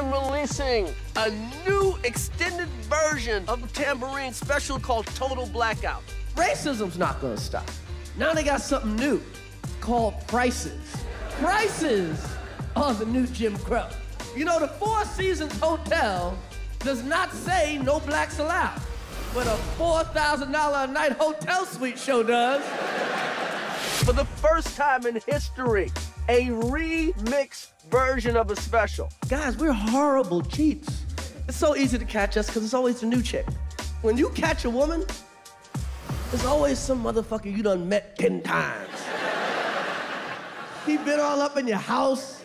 am releasing a new extended version of the Tamborine special called Total Blackout. Racism's not gonna stop. Now they got something new called prices. Prices are the new Jim Crow. You know, the Four Seasons Hotel does not say no blacks allowed, but a $4,000 a night hotel suite show does. For the first time in history, a remix version of a special. Guys, we're horrible cheats. It's so easy to catch us because it's always the new chick. When you catch a woman, there's always some motherfucker you done met 10 times. he been all up in your house.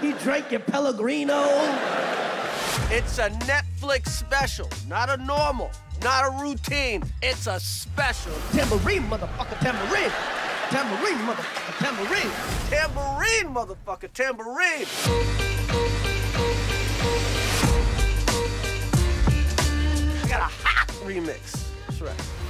He drank your Pellegrino. It's a Netflix special, not a normal, not a routine. It's a special. Tambourine, motherfucker, tambourine. Tambourine, motherfucker, tambourine. Tambourine, motherfucker, tambourine. I got a hot remix. That's right.